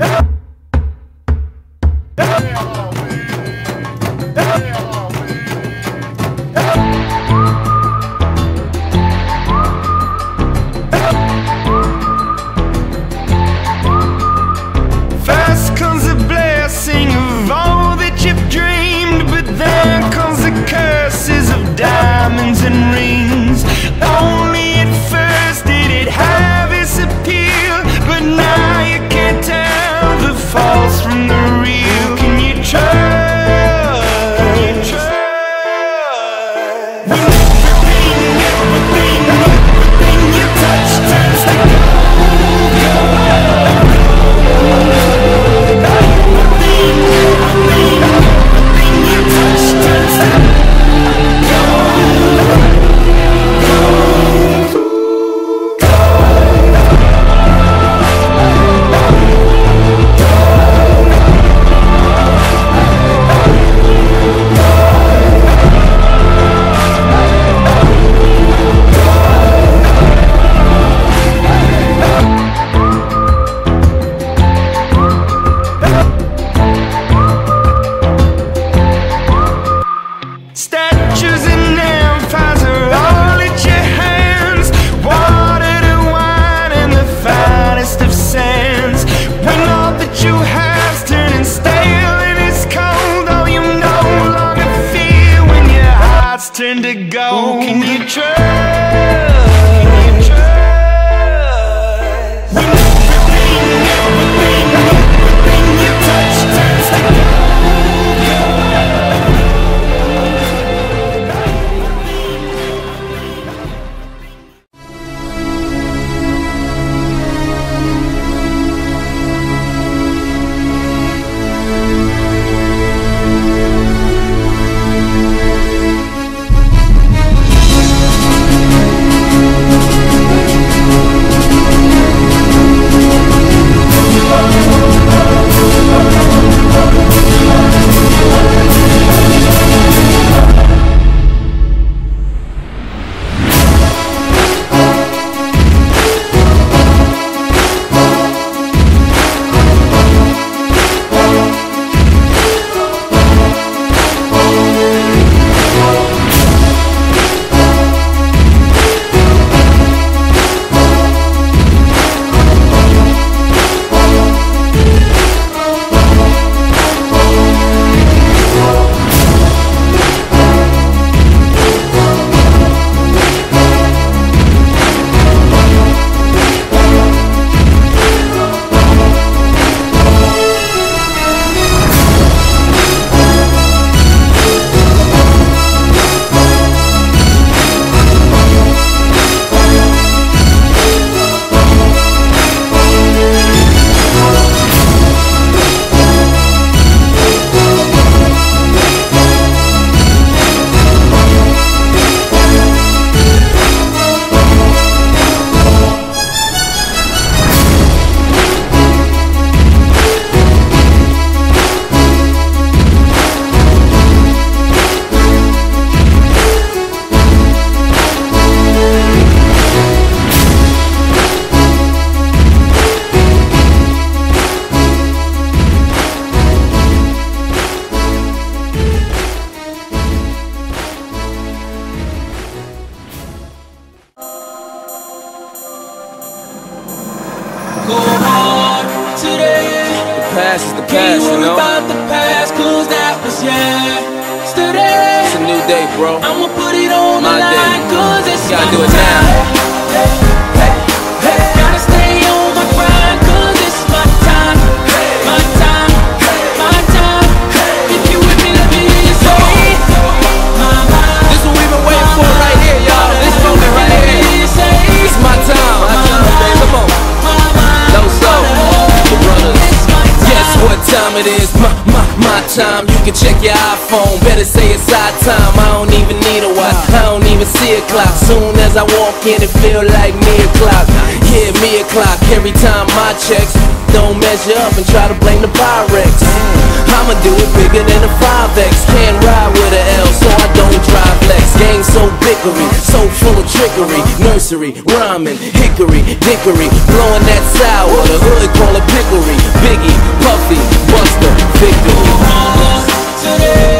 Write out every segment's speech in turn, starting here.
First past is the past, you know? about the past, cause that was yesterday. It's a new day, bro. I'ma put it on My the day. line, cause it's Gotta do it now. Time. You can check your iPhone. Better say it's our time. I don't even need a watch. I don't even see a clock. Soon as I walk in, it feel like me o'clock. Yeah, me o'clock. Every time my checks don't measure up and try to blame the Pyrex. I'ma do it bigger than a 5X. Can't ride with a L, so I don't drive Lex. Game so bickery, so full of trickery. Nursery, rhyming, hickory, dickory. Blowing that sour, the hood call it pickery. Biggie, Puffy, Buster, Victory. Today.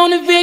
gonna be